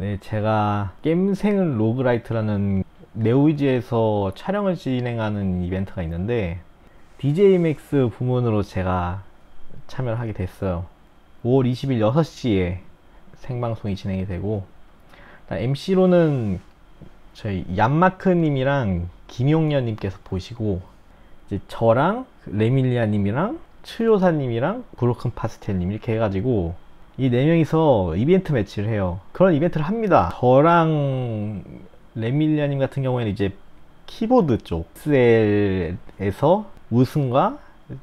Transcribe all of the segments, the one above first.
네, 제가 겜생은 로그라이트라는 네오위즈에서 촬영을 진행하는 이벤트가 있는데 DJMAX 부문으로 제가 참여를 하게 됐어요. 5월 20일 6시에 생방송이 진행이 되고 MC로는 저희 얀마크님이랑 김용련님께서 보시고 이제 저랑 레밀리아님이랑 츠요사님이랑 브로큰 파스텔님 이렇게 해가지고 이 네 명이서 이벤트 매치를 해요. 그런 이벤트를 합니다. 저랑 레밀리아님 같은 경우에는 이제 키보드 쪽 SL에서 우승과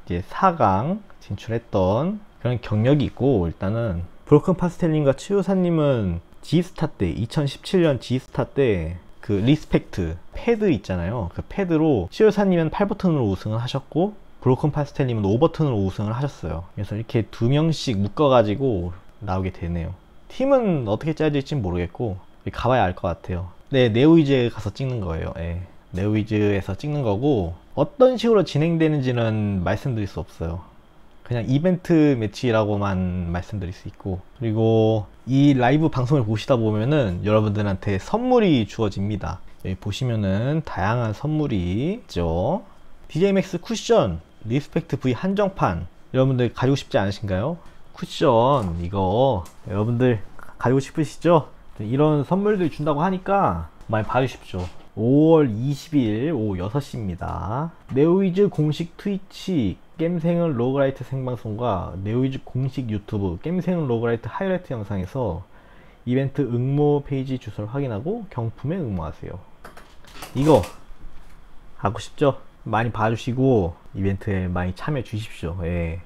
이제 4강 진출했던 그런 경력이 있고 일단은 브로큰 파스텔님과 츠요사님은 G스타 때 2017년 G스타 때 그 RESPECT 패드 있잖아요 그 패드로 츠요사님은 8버튼으로 우승을 하셨고 브로큰 파스텔님은 5버튼으로 우승을 하셨어요 그래서 이렇게 두 명씩 묶어 가지고 나오게 되네요. 팀은 어떻게 짜질지 모르겠고 가봐야 알 것 같아요. 네 네오이즈에 가서 찍는 거예요. 네. 네오이즈에서 찍는 거고 어떤 식으로 진행되는지는 말씀드릴 수 없어요. 그냥 이벤트 매치라고만 말씀드릴 수 있고 그리고 이 라이브 방송을 보시다 보면은 여러분들한테 선물이 주어집니다. 여기 보시면은 다양한 선물이 있죠. DJMAX 쿠션 RESPECT V 한정판. 여러분들 가지고 싶지 않으신가요? 쿠션 이거 여러분들 가지고 싶으시죠? 이런 선물들 준다고 하니까 많이 봐주십시오 5월 20일 오후 6시입니다 네오위즈 공식 트위치 겜생은 로그라이트 생방송과 네오위즈 공식 유튜브 겜생은 로그라이트 하이라이트 영상에서 이벤트 응모 페이지 주소를 확인하고 경품에 응모하세요 이거 하고 싶죠? 많이 봐주시고 이벤트에 많이 참여 주십시오 예.